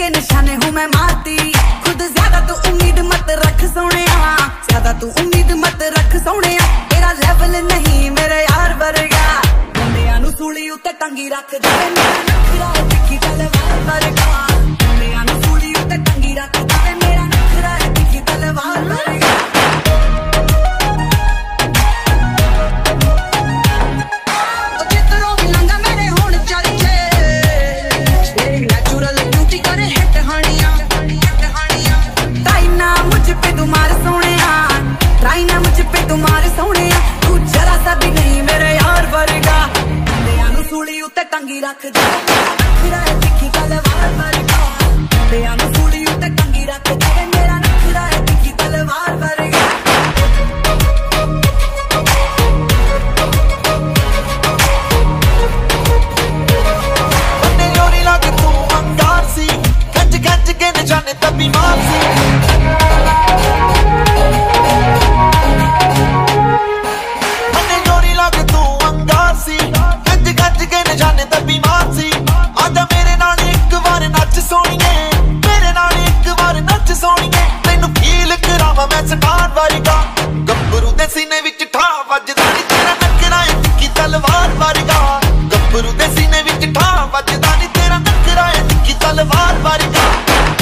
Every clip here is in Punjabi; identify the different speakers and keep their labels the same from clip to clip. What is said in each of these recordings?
Speaker 1: के निशाने हूँ मैं मारती खुद ज्यादा तू उम्मीद मत रख सोने ज्यादा तू उम्मीद मत रख सोने तेरा लेवल नहीं मेरे यार वर्गा मुंडिया नु सूली उत्ते टंगी रख दे मेरा नखरा दिखी तलवार वर्गा ਉੱਤੇ ਟੰਗੀ ਰੱਖਦੀ। ਨਖਰਾ ਹੈ ਤਿੱਖੀ ਤਲਵਾਰ ਵਰਗਾ ਤੇਆਂ ਨੂੰ ਫੂਲੀ ਉੱਤੇ ਟੰਗੀ ਰੱਖਦੀ ਮੇਰਾ ਨਖਰਾ ਹੈ ਤਿੱਖੀ ਤਲਵਾਰ ਵਰਗਾ
Speaker 2: ਬੰਦੇ ਲੋਰੀ ਲੱਗ ਤੂੰ ਅੰਗਾਰ ਸੀ। ਖੱਜ ਖੱਜ ਕੇ ਨਿਸ਼ਾਨੇ ਤਾਂ ਬਿਮਾਰ ਸੀ। ਸਟਾਰ ਵਰਗਾ ਗੱਭਰੂ ਦੇ ਸੀਨੇ ਵਿੱਚ ਠਾ ਵੱਜਦਾ ਨੀ, ਤੇਰਾ ਨਖਰਾ ਕੀ ਤਲਵਾਰ ਵਰਗਾ। ਗੱਭਰੂ ਦੇ ਸੀਨੇ ਵਿੱਚ ਠਾ ਵੱਜਦਾ ਨੀ, ਤੇਰਾ ਨਖਰਾ ਕੀ ਤਲਵਾਰ ਵਰਗਾ।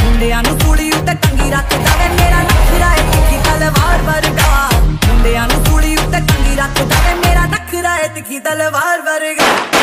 Speaker 1: ਮੁੰਡਿਆਂ ਨੂੰ ਕੁੜੀ ਉੱਤੇ ਟੰਗੀ ਰੱਖਦਾ ਵੇ, ਮੇਰਾ ਨਖਰਾ ਕੀ ਤਲਵਾਰ ਵਰਗਾ। ਮੁੰਡਿਆਂ ਨੂੰ ਕੁੜੀ ਉੱਤੇ ਟੰਗੀ ਰੱਖਦਾ ਵੇ, ਮੇਰਾ ਨਖਰਾ ਕੀ ਤਲਵਾਰ ਵਰਗਾ।